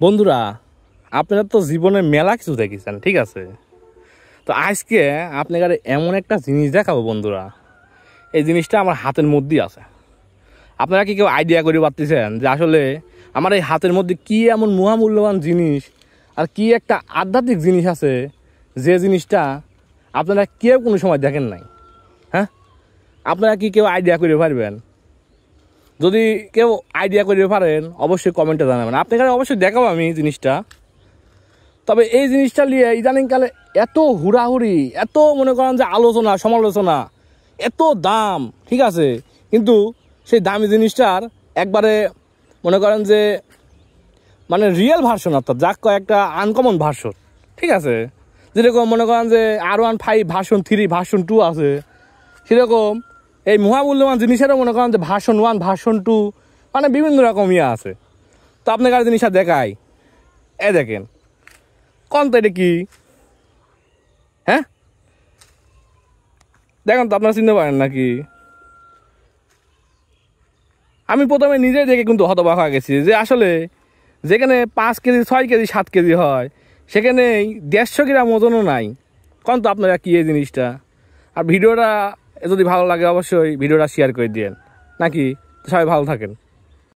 বন্ধুরা, আপনারা তো জীবনে মেলা কিছু দেখেছেন, ঠিক আছে? তো আজকে আপনাদের এমন একটা জিনিস দেখাবো বন্ধুরা। এই জিনিসটা আমার হাতের মধ্যেই আছে। আপনারা কি কেউ আইডিয়া করে পারতেছেন যে আসলে আমার এই হাতের মধ্যে কি এমন মহামূল্যবান জিনিস আর কি একটা আধ্যাত্মিক জিনিস আছে, যে জিনিসটা আপনারা কেউ কোনো সময় দেখেন নাই? হ্যাঁ? আপনারা কি কেউ আইডিয়া করে পারবেন যদি কেউ আইডিয়া করতে পারেন, অবশ্যই কমেন্টে জানাবেন। আপনাকে অবশ্যই দেখাবো আমি জিনিসটা। তবে এই জিনিসটা নিয়ে ইদানিংকালে এত হুড়াহুড়ি, এত মনে করেন যে আলোচনা, সমালোচনা, এত দাম, ঠিক আছে? কিন্তু সেই দামি জিনিসটার একবারে মনে করেন যে মানে রিয়েল ভার্সন অর্থাৎ যাক একটা আনকমন ভার্সন ঠিক আছে? যেরকম মনে করেন যে আর one five version three version two আছে, সেরকম এই মহামূল্যবান জিনিসেরও মনে করেন যে ভাষণ ওয়ান ভাষণ টু মানে বিভিন্ন রকম ইয়ে আছে। তো আপনাকে আর জিনিসটা দেখাই। এ দেখেন, কোন তো এটা কি? হ্যাঁ? দেখেন তো, আপনারা চিনতে পারেন নাকি? আমি প্রথমে নিজে দেখে কিন্তু হতবাক হয়ে গেছি যে আসলে যেখানে পাঁচ কেজি, ছয় কেজি, সাত কেজি হয়, সেখানে দেড়শো গ্রাম ওজনও নাই। কোন তো আপনারা কি এই জিনিসটা? আর ভিডিওটা যদি ভালো লাগে অবশ্যই ভিডিওটা শেয়ার করে দিয়েন। নাকি? সবাই ভালো থাকেন।